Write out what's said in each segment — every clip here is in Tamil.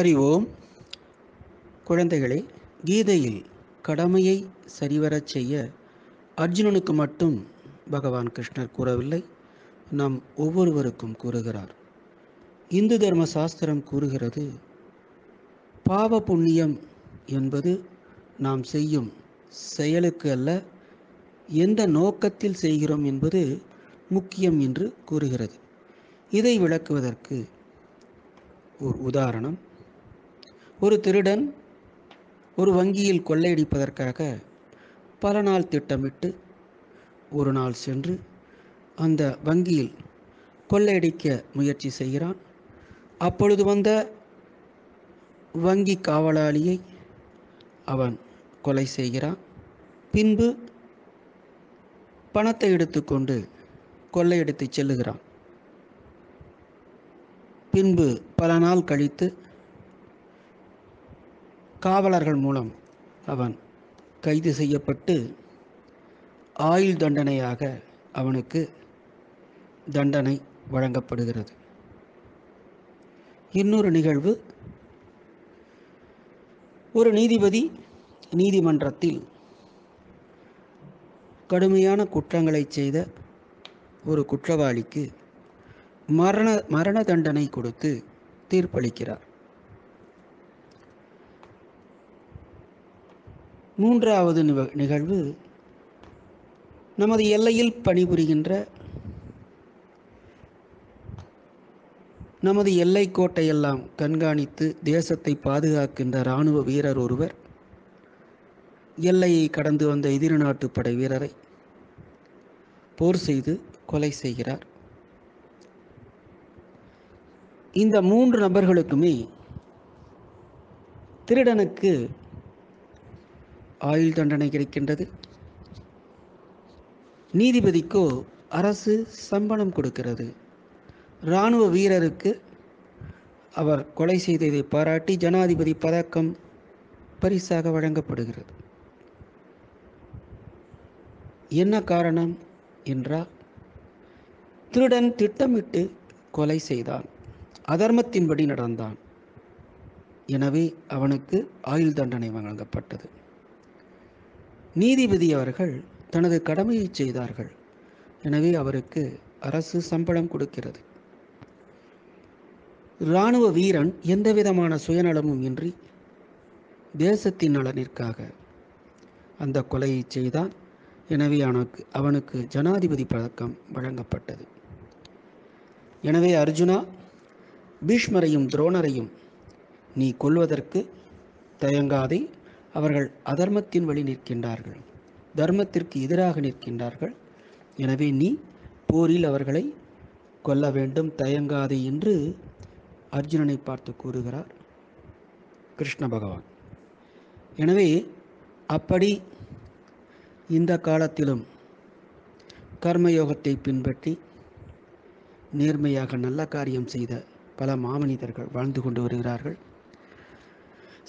ஹரி ஓம் குழந்தைகளே கீதையில் கடமையை சரிவரச் செய்ய அர்ஜுனனுக்கு மட்டும் பகவான் கிருஷ்ணர் கூறவில்லை. நம் ஒவ்வொருவருக்கும் கூறுகிறார். இந்து தர்ம சாஸ்திரம் கூறுகிறது பாவ புண்ணியம் என்பது நாம் செய்யும் செயலுக்கு அல்ல எந்த நோக்கத்தில் செய்கிறோம் என்பது முக்கியம் என்று கூறுகிறது. இதை விளக்குவதற்கு ஒரு உதாரணம். ஒரு திருடன் ஒரு வங்கியில் கொள்ளையடிப்பதற்காக பல நாள் திட்டமிட்டு ஒரு நாள் சென்று அந்த வங்கியில் கொள்ளையடிக்க முயற்சி செய்கிறான். அப்பொழுது வந்த வங்கி காவலாளியை அவன் கொலை செய்கிறான். பின்பு பணத்தை எடுத்துக்கொண்டு கொள்ளையடித்து செல்லுகிறான். பின்பு பல நாள் கழித்து காவலர்கள் மூலம் அவன் கைது செய்யப்பட்டு ஆயுள் தண்டனையாக அவனுக்கு தண்டனை வழங்கப்படுகிறது. இன்னொரு நிகழ்வு. ஒரு நீதிபதி நீதிமன்றத்தில் கடுமையான குற்றங்களை செய்த ஒரு குற்றவாளிக்கு மரண மரண தண்டனை கொடுத்து தீர்ப்பளிக்கிறார். மூன்றாவது நிக- நிகழ்வு நமது எல்லையில் பணிபுரிகின்ற நமது எல்லை கோட்டையெல்லாம் கண்காணித்து தேசத்தை பாதுகாக்கின்ற இராணுவ வீரர் ஒருவர் எல்லையை கடந்து வந்த எதிரி நாட்டு படை வீரரை போர் செய்து கொலை செய்கிறார். இந்த மூன்று நபர்களுக்குமே திருடனுக்கு ஆயுள் தண்டனை கிடைக்கின்றது. நீதிபதிக்கோ அரசு சம்பளம் கொடுக்கிறது. இராணுவ வீரருக்கு அவர் கொலை செய்ததை பாராட்டி ஜனாதிபதி பதக்கம் பரிசாக வழங்கப்படுகிறது. என்ன காரணம் என்றால் திருடன் திட்டமிட்டு கொலை செய்தான். அதர்மத்தின்படி நடந்தான். எனவே அவனுக்கு ஆயுள் தண்டனை வழங்கப்பட்டது. நீதிபதி அவர்கள் தனது கடமையை செய்தார்கள். எனவே அவருக்கு அரசு சம்பளம் கொடுக்கிறது. இராணுவ வீரன் எந்தவிதமான சுயநலமும் இன்றி தேசத்தின் நலனிற்காக அந்த கொலையை செய்தான். எனவே அவனுக்கு அவனுக்கு ஜனாதிபதி பதக்கம் வழங்கப்பட்டது. எனவே அர்ஜுனா பீஷ்மரையும் துரோணரையும் நீ கொல்வதற்கு தயங்காதே. அவர்கள் அதர்மத்தின் வழி நிற்கின்றார்கள். தர்மத்திற்கு எதிராக நிற்கின்றார்கள். எனவே நீ போரில் அவர்களை கொல்ல வேண்டும் தயங்காதே என்று அர்ஜுனனை பார்த்து கூறுகிறார் கிருஷ்ண பகவான். எனவே அப்படி இந்த காலத்திலும் கர்மயோகத்தை பின்பற்றி நேர்மையாக நல்ல காரியம் செய்த பல மாமனிதர்கள் வாழ்ந்து கொண்டு வருகிறார்கள்.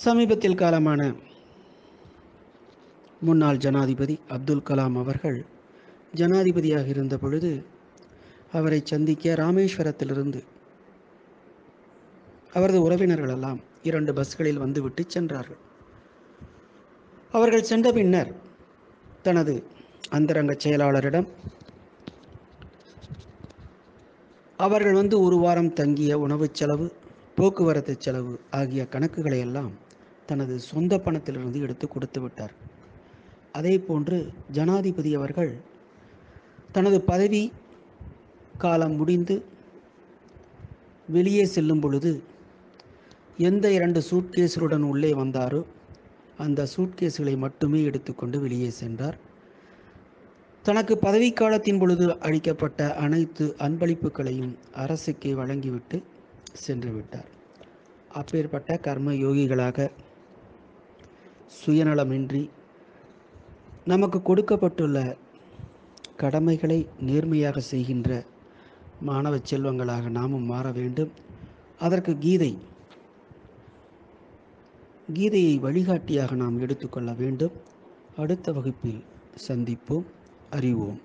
சமீபத்தில் காலமான முன்னாள் ஜனாதிபதி அப்துல் கலாம் அவர்கள் ஜனாதிபதியாக இருந்த பொழுது அவரை சந்திக்க ராமேஸ்வரத்திலிருந்து அவரது உறவினர்கள் எல்லாம் இரண்டு பஸ்களில் வந்துவிட்டு சென்றார்கள். அவர்கள் சென்ற பின்னர் தனது அந்தரங்க செயலாளரிடம் அவர்கள் வந்து ஒரு வாரம் தங்கிய உணவுச் செலவு போக்குவரத்து செலவு ஆகிய கணக்குகளை எல்லாம் தனது சொந்த பணத்திலிருந்து எடுத்து கொடுத்து விட்டார் அதே போன்று ஜனாதிபதி அவர்கள் தனது பதவி காலம் முடிந்து வெளியே செல்லும் பொழுது எந்த இரண்டு சூட்கேஸுடன் உள்ளே வந்தாரோ அந்த சூட்கேஸுகளை மட்டுமே எடுத்துக்கொண்டு வெளியே சென்றார். தனக்கு பதவிக்காலத்தின் பொழுது அளிக்கப்பட்ட அனைத்து அன்பளிப்புகளையும் அரசுக்கே வழங்கிவிட்டு சென்று விட்டார். அப்பேற்பட்ட கர்ம யோகிகளாக சுயநலமின்றி நமக்கு கொடுக்கப்பட்டுள்ள கடமைகளை நேர்மையாக செய்கின்ற மாணவ செல்வங்களாக நாமும் மாற வேண்டும். அதற்கு கீதை கீதையை வழிகாட்டியாக நாம் எடுத்துக்கொள்ள வேண்டும். அடுத்த வகுப்பில் சந்திப்போம். அறிவோம்.